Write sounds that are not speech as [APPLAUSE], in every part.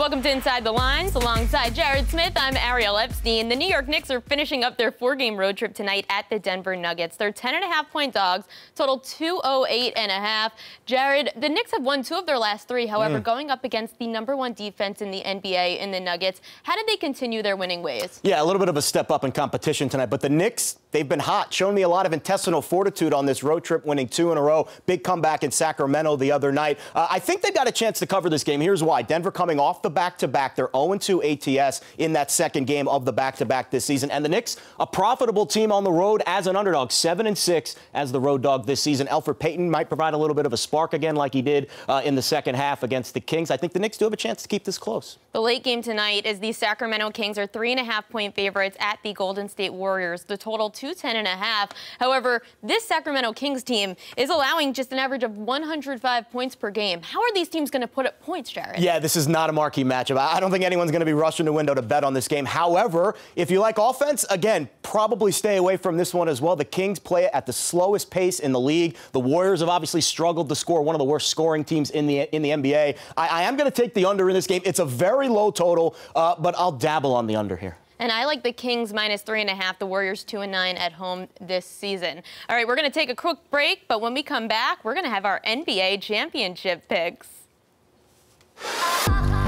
Welcome to Inside the Lines. Alongside Jared Smith, I'm Ariel Epstein. The New York Knicks are finishing up their four-game road trip tonight at the Denver Nuggets. They're 10.5 point dogs, total 208 and a half. Jared, the Knicks have won two of their last three. However, mm. going up against the number one defense in the NBA in the Nuggets, how did they continue their winning ways? Yeah, a little bit of a step up in competition tonight, but the Knicks, they've been hot, showing me a lot of intestinal fortitude on this road trip, winning two in a row. Big comeback in Sacramento the other night. Uh, I think they've got a chance to cover this game. Here's why. Denver coming off the the back-to-back. They're 0-2 ATS in that second game of the back-to-back this season. And the Knicks, a profitable team on the road as an underdog, 7-6 as the road dog this season. Elfrid Payton might provide a little bit of a spark again like he did uh, in the second half against the Kings. I think the Knicks do have a chance to keep this close. The late game tonight is the Sacramento Kings are three and a half point favorites at the Golden State Warriors. The total 210 and a half. However, this Sacramento Kings team is allowing just an average of 105 points per game. How are these teams going to put up points, Jared? Yeah, this is not a marquee matchup. I don't think anyone's going to be rushing the window to bet on this game. However, if you like offense, again, probably stay away from this one as well. The Kings play at the slowest pace in the league. The Warriors have obviously struggled to score, one of the worst scoring teams in the in the NBA. I, I am going to take the under in this game. It's a very low total, uh, but I'll dabble on the under here. And I like the Kings minus three and a half, the Warriors two and nine at home this season. All right, we're going to take a quick break, but when we come back, we're going to have our NBA championship picks.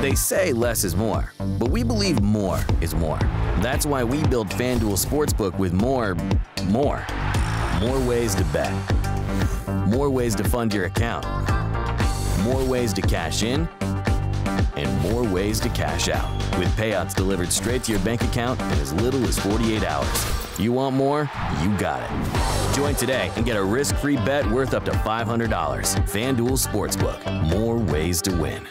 They say less is more, but we believe more is more. That's why we build FanDuel Sportsbook with more, more. More ways to bet. More ways to fund your account. More ways to cash in. And more ways to cash out. With payouts delivered straight to your bank account in as little as 48 hours. You want more? You got it. Join today and get a risk-free bet worth up to $500. FanDuel Sportsbook. More ways to win.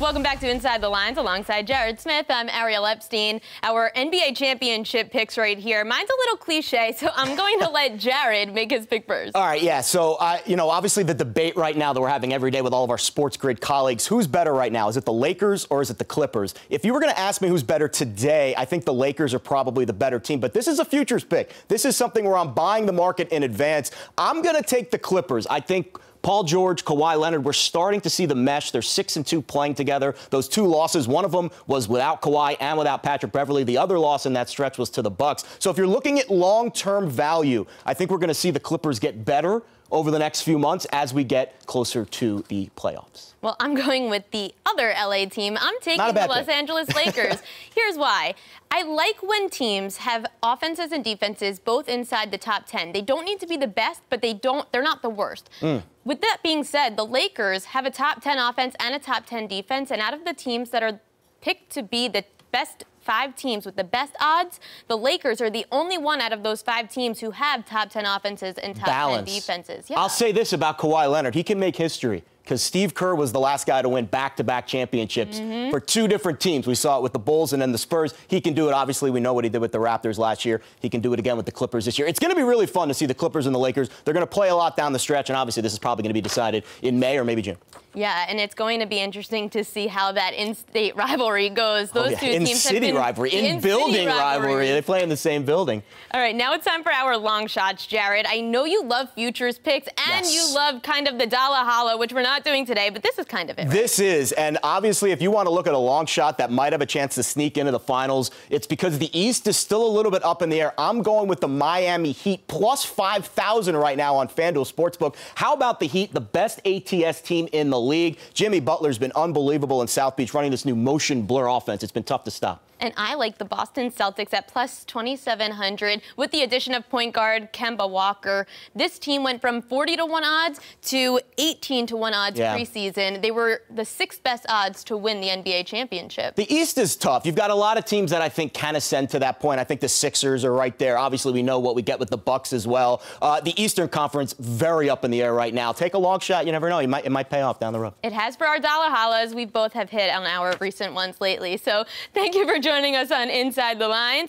Welcome back to Inside the Lines alongside Jared Smith. I'm Ariel Epstein. Our NBA championship picks right here. Mine's a little cliche, so I'm going to [LAUGHS] let Jared make his pick first. All right, yeah. So, uh, you know, obviously the debate right now that we're having every day with all of our Sports Grid colleagues, who's better right now? Is it the Lakers or is it the Clippers? If you were going to ask me who's better today, I think the Lakers are probably the better team. But this is a futures pick. This is something where I'm buying the market in advance. I'm going to take the Clippers. I think Paul George, Kawhi Leonard, we're starting to see the mesh. They're six and two playing together. Those two losses, one of them was without Kawhi and without Patrick Beverley. The other loss in that stretch was to the Bucks. So if you're looking at long-term value, I think we're going to see the Clippers get better over the next few months as we get closer to the playoffs. Well, I'm going with the other LA team. I'm taking the Los. Angeles Lakers. [LAUGHS] Here's why. I like when teams have offenses and defenses both inside the top 10. They don't need to be the best, but they don't they're not the worst. Mm. With that being said, the Lakers have a top 10 offense and a top 10 defense, and out of the teams that are picked to be the best five teams with the best odds, the Lakers are the only one out of those five teams who have top 10 offenses and top Balance. 10 defenses. Yeah. I'll say this about Kawhi Leonard. He can make history because Steve Kerr was the last guy to win back-to-back championships mm-hmm. for two different teams. We saw it with the Bulls and then the Spurs. He can do it. Obviously, we know what he did with the Raptors last year. He can do it again with the Clippers this year. It's going to be really fun to see the Clippers and the Lakers. They're going to play a lot down the stretch, and obviously this is probably going to be decided in May or maybe June. Yeah, and it's going to be interesting to see how that in-state rivalry goes. Those oh, yeah. two in teams city rivalry, in, building rivalry. rivalry. They play in the same building. All right, now it's time for our long shots, Jared. I know you love futures picks and yes. you love kind of the dollar holla, which we're not doing today, but this is kind of it. Right? This is, and obviously, if you want to look at a long shot that might have a chance to sneak into the finals, it's because the East is still a little bit up in the air. I'm going with the Miami Heat plus 5,000 right now on FanDuel Sportsbook. How about the Heat, the best ATS team in the league? Jimmy Butler's been unbelievable in South Beach running this new motion blur offense. It's been tough to stop. And I like the Boston Celtics at plus 2,700 with the addition of point guard Kemba Walker. This team went from 40 to 1 odds to 18 to 1 odds yeah. preseason. They were the sixth best odds to win the NBA championship. The East is tough. You've got a lot of teams that I think can ascend to that point. I think the Sixers are right there. Obviously, we know what we get with the Bucks as well. Uh, the Eastern Conference, very up in the air right now. Take a long shot. You never know. Might, it might pay off down the road. It has for our dollar hollas. We both have hit on our recent ones lately. So thank you for joining us on Inside the Lines.